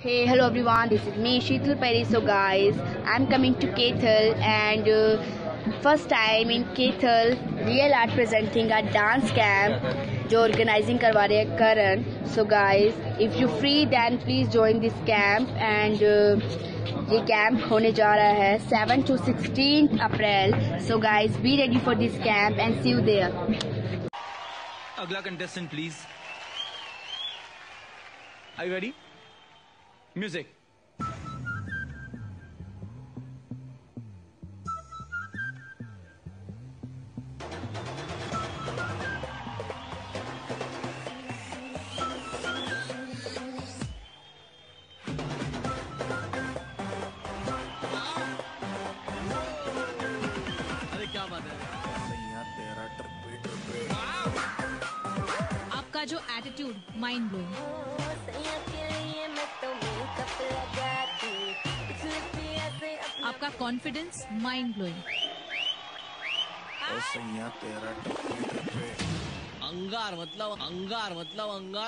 Hey, hello everyone. This is me, Sheetal Perry. So, guys, I'm coming to Kaithal and uh, first time in Kaithal, real art presenting a dance camp. Jo organizing karwari Karan. So, guys, if you're free, then please join this camp and. Uh, the camp hone ja hai 7 to 16th April. So guys, be ready for this camp and see you there. Agla contestant, please. Are you ready? Music. अरे क्या बात है जो attitude mind blowing आपका confidence mind blowing अंगार मतलब अंगार मतलब अंगार